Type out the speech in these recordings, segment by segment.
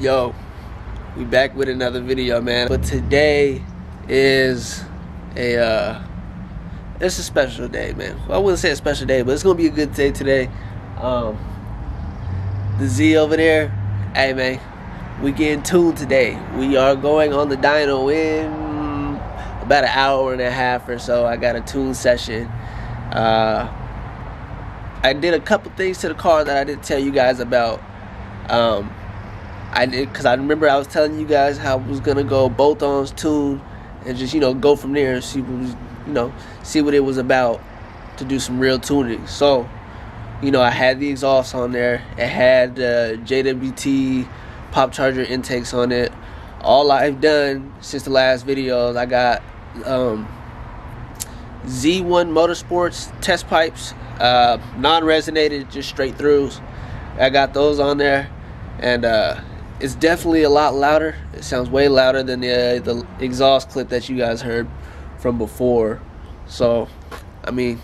Yo, we back with another video, man. But today is a uh it's a special day, man. Well, I wouldn't say a special day, but it's gonna be a good day today. Um the Z over there, hey man, we getting tuned today. We are going on the dyno in about an hour and a half or so. I got a tune session. Uh I did a couple things to the car that I didn't tell you guys about. Um, I did because I remember I was telling you guys how I was gonna go bolt ons tune and just you know go from there and see what was, you know see what it was about to do some real tuning. So, you know, I had the exhaust on there. It had uh, JWT Popcharger intakes on it. All I've done since the last videos, I got um, Z1 Motorsports test pipes, uh, non-resonated, just straight throughs. I got those on there, and uh, it's definitely a lot louder. It sounds way louder than the uh, the exhaust clip that you guys heard from before. So, I mean,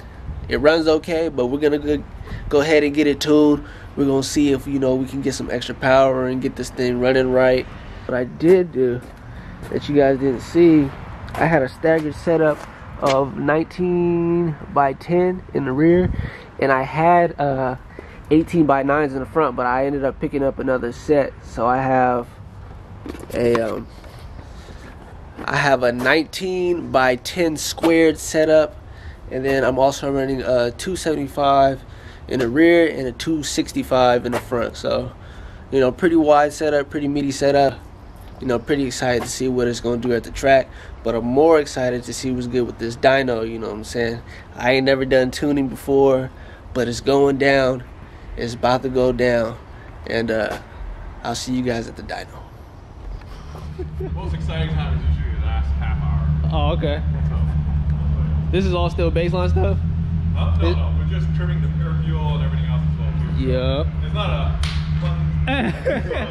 it runs okay, but we're gonna go, go ahead and get it tuned. We're gonna see if you know we can get some extra power and get this thing running right. What I did do that you guys didn't see, I had a staggered setup of 19 by 10 in the rear, and I had uh, 18 by 9s in the front, but I ended up picking up another set. So I have a um, I have a 19 by 10 squared setup, and then I'm also running a 275 in the rear and a 265 in the front. So, you know, pretty wide setup, pretty meaty setup. You know, pretty excited to see what it's going to do at the track, but I'm more excited to see what's good with this dyno. You know what I'm saying? I ain't never done tuning before, but it's going down. It's about to go down, and uh, I'll see you guys at the dyno. Most exciting time is usually the last half hour. Oh, okay. This is all still baseline stuff. Huh? No, It- no, we're just trimming the air fuel and everything else as well too. Yep. It's not a fun thing.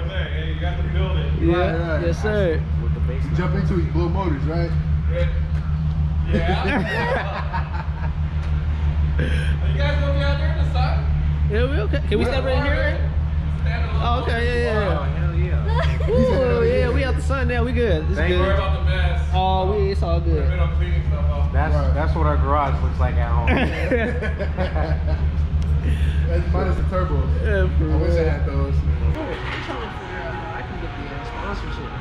Hey, you got to build it. Yeah. Right, right. Yes, sir. You jump into it, you blow motors, right? Good. Yeah. Are you guys gonna be out there in the sun? Yeah, we okay. Can we step right here? Stand a little Oh, okay. Yeah, yeah. hell yeah. yeah. Ooh, yeah, we out the sun now. We good. This Don't worry about the mess. Oh, we it's all good. on cleaning stuff up. That's Right. that's what our garage looks like at home. That's minus the turbos. Yeah, I wish I real. had those. I'm trying to figure out how I can get the uh, sponsorship.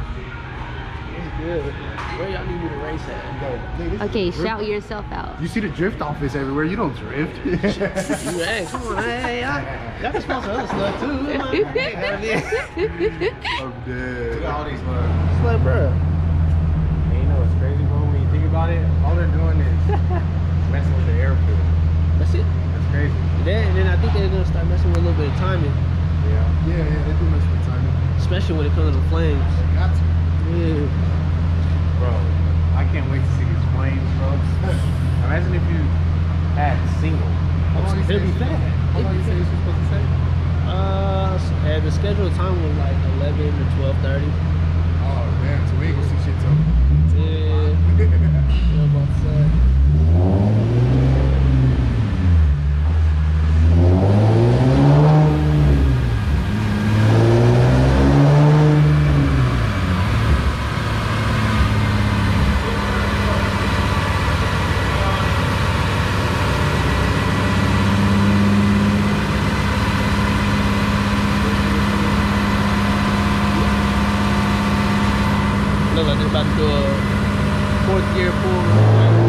It's good. Where y'all need me to race at? Go. Nigga, Okay, a drift- shout yourself out. You see the drift office everywhere. You don't drift. You, hey, come on, hey, y'all, y'all can sponsor other stuff too. Come on. Hell yeah. I'm dead. Look at all these bugs. It's like, bro. And you know what's crazy, bro? When you think about it, all they're doing is messing with the air fuel. That's it. That's crazy. And then, and then I think they're gonna start messing with a little bit of timing, Yeah. Yeah, yeah, they do mess with timing. especially when it comes to the flames. They got to. Yeah. Bro, I can't wait to see these flames, bro. Imagine if you had single. How long you say It'll be fat. How long you say it's supposed to say? Uh, s- uh, the scheduled time was like 11 to 12:30. Oh, damn. So we ain't gonna see shit till. Yeah. Yeah, about to say. Like they're about to fourth gear pull.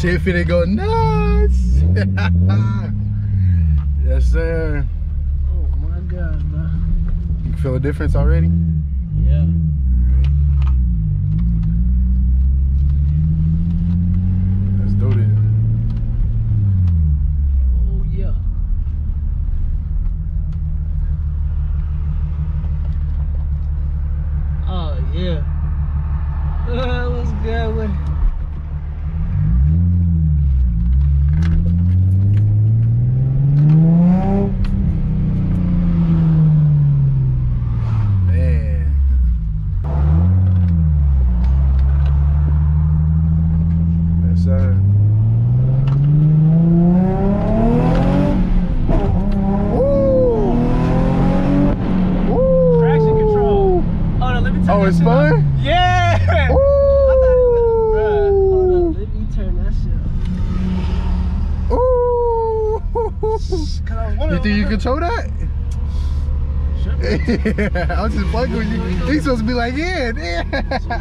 Shit finna go nuts. yes, sir. Oh my god, bro. You feel a difference already? Yeah. Let's do this. Oh yeah. Oh yeah. Uh, what's good with it? Man. Yes, sir. Woo! Woo! Traction control. Hold on, let me turn Oh, that it's shit up. fun? Yeah. I thought it was, bruh. Hold on, let me turn that shit up. Ooh! Cause I was wondering. You think you control that? Should be, I was just fucking with you. He's supposed to be like, yeah, yeah.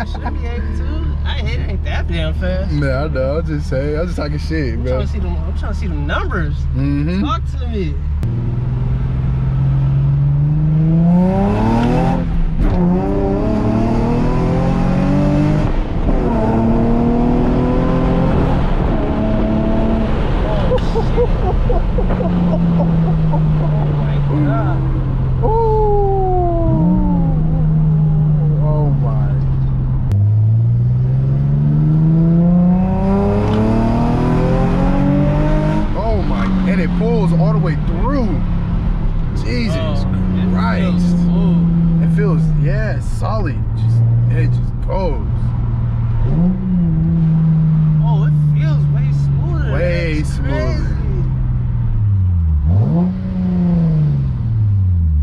should be able to. I ain't, it ain't that damn fast. Nah, I know. I'm just saying. I'm just talking shit, I'm bro. trying to see them. I'm trying to see them numbers. Mm-hmm. Talk to me. Oh my. Oh my. And it pulls all the way through. Jesus Oh, Christ. It feels, yeah, solid. Just, it just goes. Oh, it feels way smoother. Way That's smoother. crazy.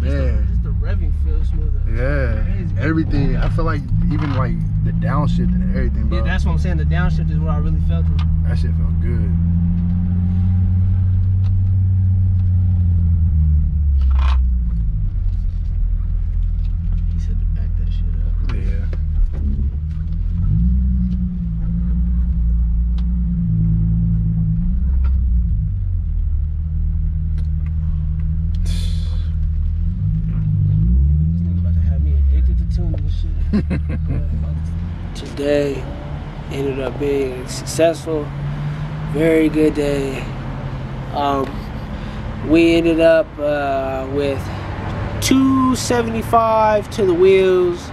Man. Just the revving feels smoother. Yeah. Crazy. Everything. I feel like even like the downshift and everything, bro. Yeah, that's what I'm saying. The downshift is what I really felt. That shit felt good. He said to back that shit up. Yeah. This nigga about to have me addicted to tuning Today ended up being successful, very good day. Um, we ended up uh, with 275 to the wheels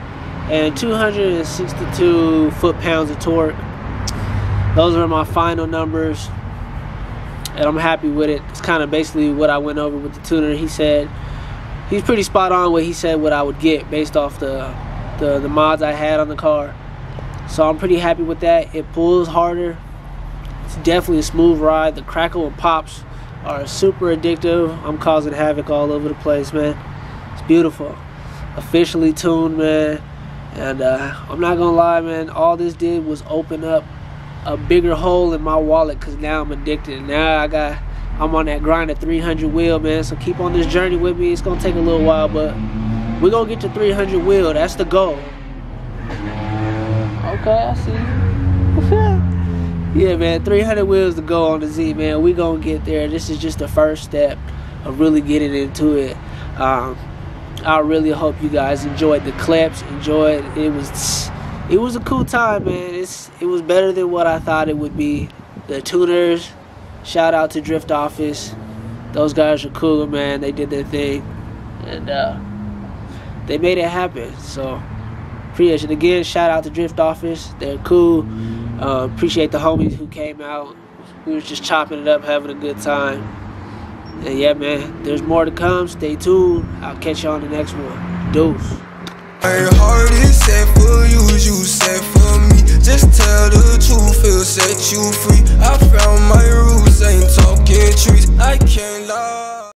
and 262 foot-pounds of torque. Those are my final numbers and I'm happy with it. It's kind of basically what I went over with the tuner. He said he's pretty spot on what he said what I would get based off the, the, the mods I had on the car. So I'm pretty happy with that. It pulls harder. It's definitely a smooth ride. The crackle and pops are super addictive. I'm causing havoc all over the place, man. It's beautiful. Officially tuned, man. And uh, I'm not gonna lie, man. All this did was open up a bigger hole in my wallet because now I'm addicted. Now I got, I'm on that grind at 300 wheel, man. So keep on this journey with me. It's gonna take a little while, but we're gonna get to 300 wheel. That's the goal. Okay, I see. yeah, man, 300 wheels to go on the Z, man. We gonna get there. This is just the first step of really getting into it. Um, I really hope you guys enjoyed the clips. Enjoyed it was it was a cool time, man. It's it was better than what I thought it would be. The tuners, shout out to Drift Office. Those guys are cool, man. They did their thing, and uh, they made it happen. So appreciate again. Shout out to Drift Office. They're cool. Uh, appreciate the homies who came out. We was just chopping it up, having a good time. And yeah, man, there's more to come. Stay tuned. I'll catch you on the next one. Deuce. Heart is set for you, you set for me. Just tell the truth, it'll set you free. I found my roots, ain't talking trees. I can't lie.